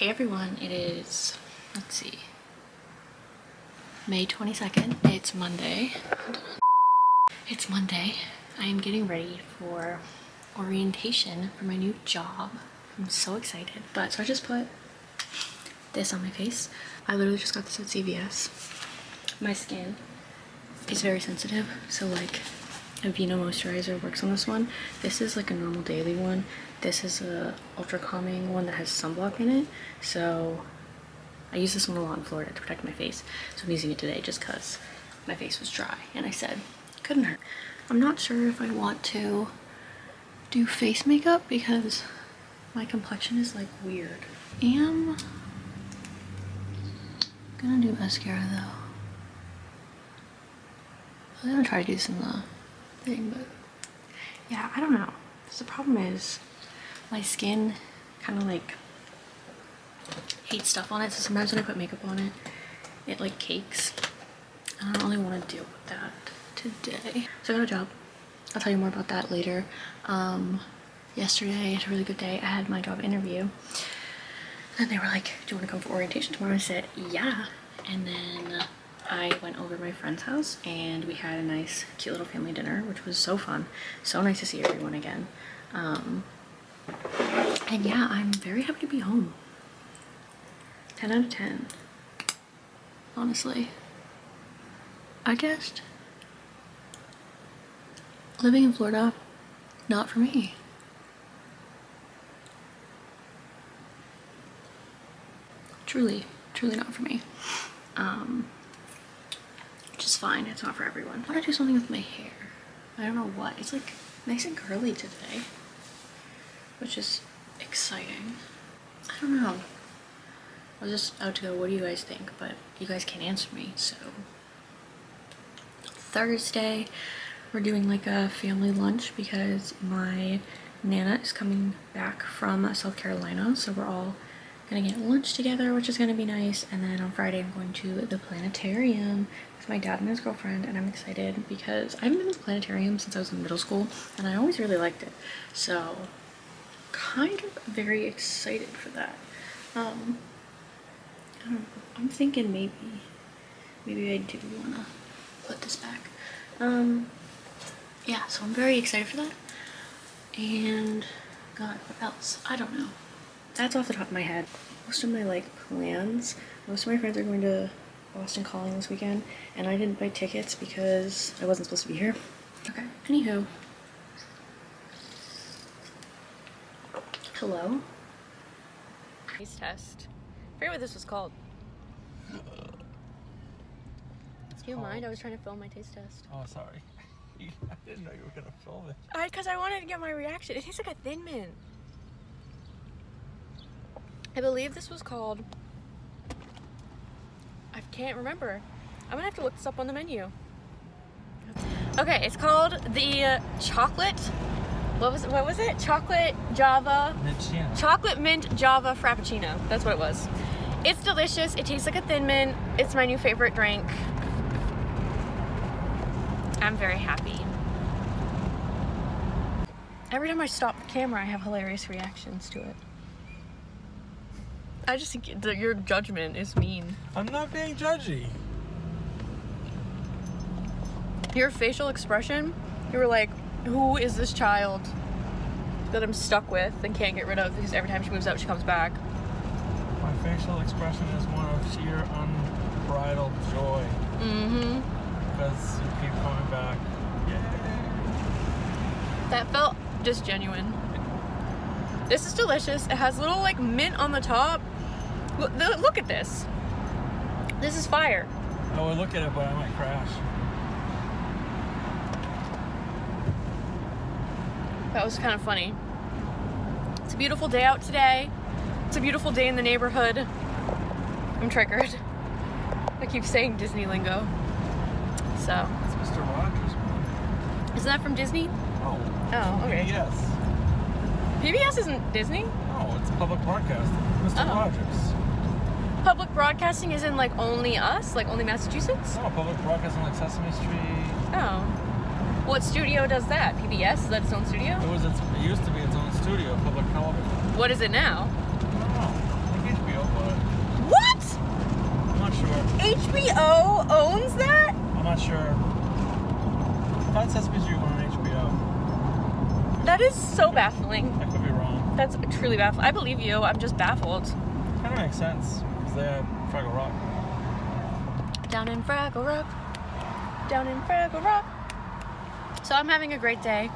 Hey everyone, it is, let's see, May 22nd. It's Monday. It's Monday. I am getting ready for orientation for my new job. I'm so excited. But so I just put this on my face. I literally just got this at CVS. My skin is very sensitive, so like Aveeno moisturizer works on this one. This is like a normal daily one. This is a ultra calming one that has sunblock in it. So I use this one a lot in Florida to protect my face. So I'm using it today just cause my face was dry and I said, couldn't hurt. I'm not sure if I want to do face makeup because my complexion is like weird. Am gonna do mascara though. I'm gonna try to do some uh, thing, but yeah, I don't know. The problem is my skin kind of like hates stuff on it. So sometimes when I put makeup on it, it like cakes. I don't really want to deal with that today. So I got a job. I'll tell you more about that later. Um, yesterday, I had a really good day. I had my job interview. And they were like, do you want to come for orientation tomorrow? I said, yeah. And then I went over to my friend's house and we had a nice, cute little family dinner, which was so fun. So nice to see everyone again. Um, and yeah, I'm very happy to be home. 10 out of 10. Honestly. I just... Living in Florida, not for me. Truly, truly not for me. Um, which is fine, it's not for everyone. I want to do something with my hair. I don't know what. It's like nice and curly today, which is exciting. I don't know. I was just out to go, what do you guys think? But you guys can't answer me, so. Thursday, we're doing like a family lunch because my Nana is coming back from South Carolina, so we're all gonna get lunch together, which is gonna be nice. And then on Friday, I'm going to the planetarium with my dad and his girlfriend, and I'm excited because I haven't been to the planetarium since I was in middle school, and I always really liked it. So, kind of very excited for that. Um, I don't know. I'm thinking maybe, maybe I do want to put this back. Um, yeah, so I'm very excited for that. And, God, what else? I don't know. That's off the top of my head. Most of my, like, plans, most of my friends are going to Boston Calling this weekend, and I didn't buy tickets because I wasn't supposed to be here. Okay, anywho. Hello? Taste test. I forget what this was called. Do you mind? I was trying to film my taste test. Oh, sorry. I didn't know you were gonna film it. I, cause I wanted to get my reaction. It tastes like a Thin Mint. I believe this was called. I can't remember. I'm gonna have to look this up on the menu. Okay, it's called the chocolate. What was it? What was it? Chocolate Java. Mint Chocolate mint Java Frappuccino. That's what it was. It's delicious. It tastes like a Thin Mint. It's my new favorite drink. I'm very happy. Every time I stop the camera, I have hilarious reactions to it. I just think that your judgment is mean. I'm not being judgy. Your facial expression, you were like, who is this child that I'm stuck with and can't get rid of because every time she moves out, she comes back. My facial expression is one of sheer unbridled joy. Mm-hmm. Because you keep coming back. That felt just genuine. This is delicious. It has little like mint on the top. Look, look at this. This is fire. Oh, I would look at it, but I might crash. That was kind of funny. It's a beautiful day out today. It's a beautiful day in the neighborhood. I'm triggered. I keep saying Disney lingo. So. It's Mr. Rogers. Isn't that from Disney? Oh. Oh, okay. Yes. PBS isn't Disney? No, it's public broadcasting. Mr. Oh. Rogers. Public broadcasting isn't like only us, like only Massachusetts? No, public broadcasting like Sesame Street. Oh. What studio does that? PBS? Is that its own studio? It was its, it used to be its own studio, public television. What is it now? Sure. HBO owns that? I'm not sure. I thought Sesame Street went on HBO. That is so baffling. That's truly baffling. I believe you. I'm just baffled. Kind of makes sense because they have Fraggle Rock. Down in Fraggle Rock. Down in Fraggle Rock. So I'm having a great day.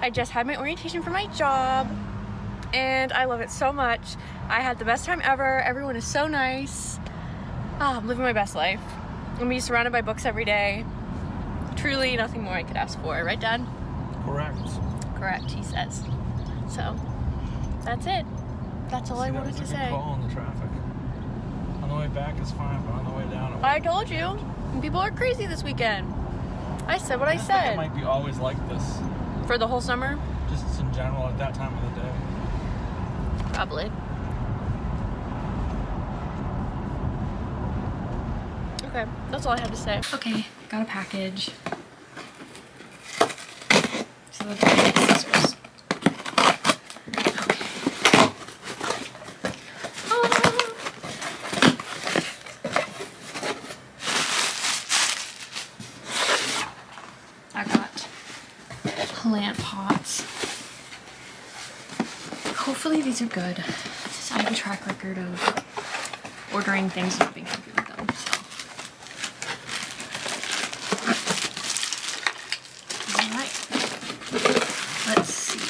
I just had my orientation for my job and I love it so much. I had the best time ever. Everyone is so nice. Ah, I'm living my best life. I'm be surrounded by books every day. Truly nothing more I could ask for, right, Dad? Correct. Correct, he says. So, that's it. That's all I See, that wanted to a good say. Call on the traffic. On the way back is fine, but on the way down, I told you, people are crazy this weekend. I said what I think said. It might be always like this, For the whole summer? just in general at that time of the day. Probably. Okay, that's all I had to say. Okay, got a package. So let's get scissors. Okay. Ah. I got plant pots. Hopefully these are good. I have a track record of ordering things and not being happy with them, so. Alright. Let's see.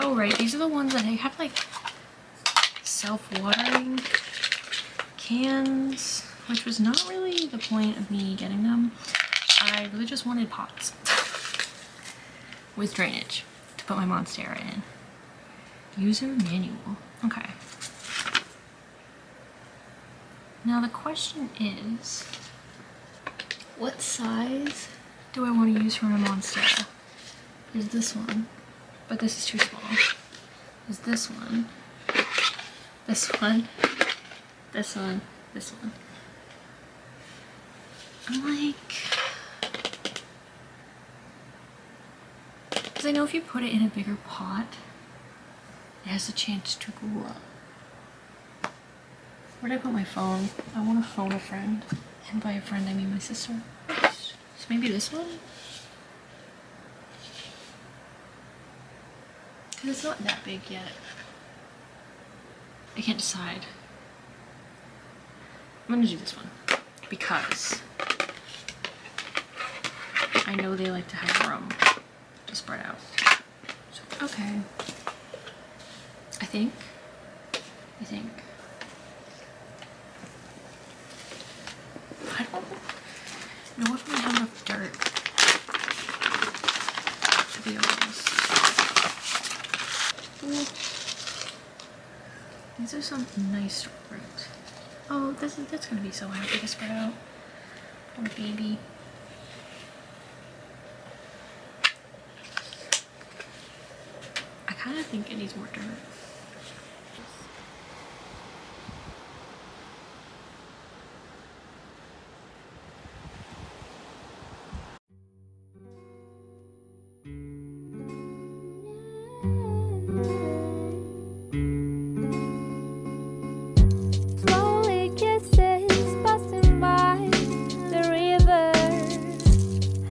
Oh right, these are the ones that they have like self-watering cans, which was not really the point of me getting them. I really just wanted pots with drainage to put my Monstera in. User manual. Okay. Now the question is, what size do I want to use for my Monstera? There's this one, but this is too small. There's this one, this one, this one, this one. I'm like, because I know if you put it in a bigger pot, it has a chance to grow. Where'd I put my phone? I want to phone a friend. And by a friend, I mean my sister. So maybe this one? Because it's not that big yet. I can't decide. I'm gonna do this one. Because I know they like to have room to spread out. So, okay. I think. I think. I don't know if I have enough dirt. To be honest. These are some nice roots. Oh, this is that's gonna be so happy to spread out. Poor baby. Kind of think it needs more dirt.